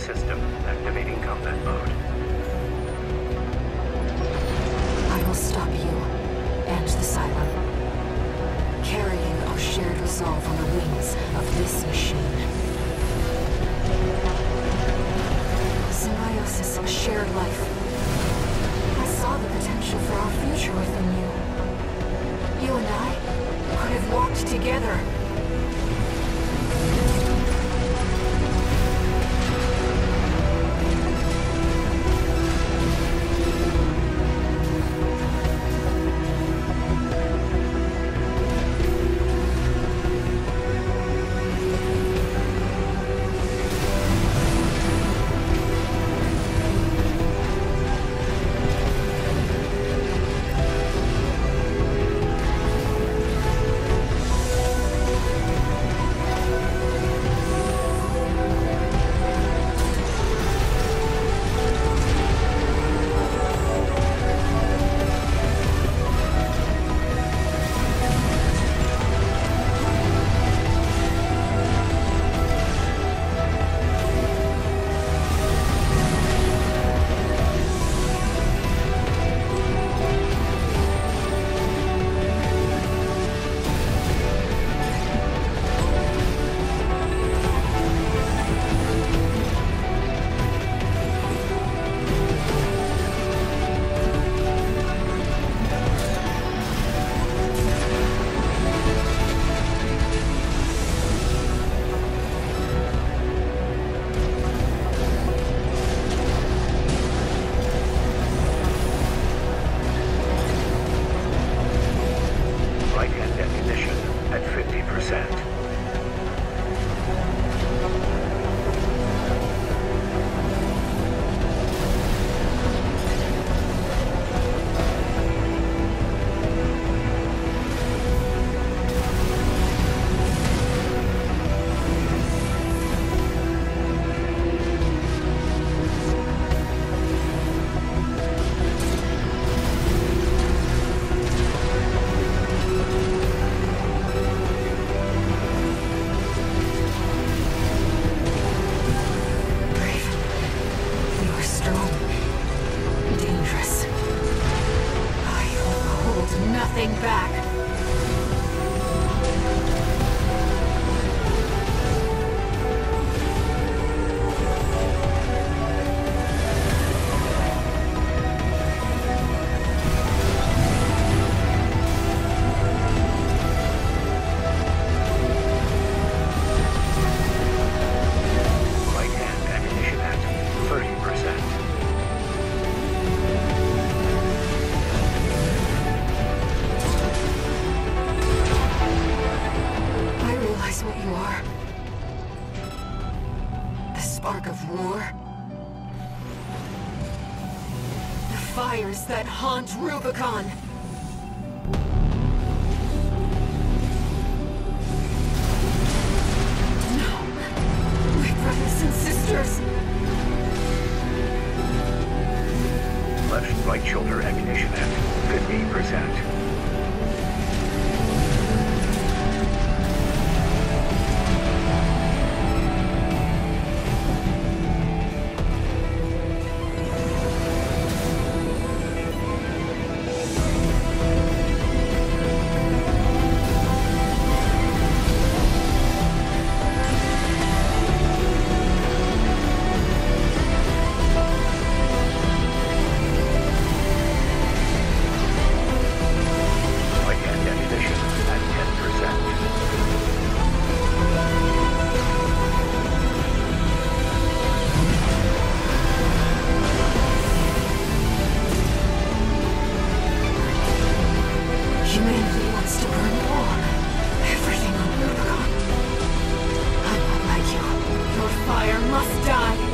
system. Activating combat mode. I will stop you and the Xylem. Carrying our shared resolve on the wings of this machine. Symbiosis, a shared life. I saw the potential for our future within you. You and I could have walked together. Nothing back. Fires that haunt Rubicon. must die!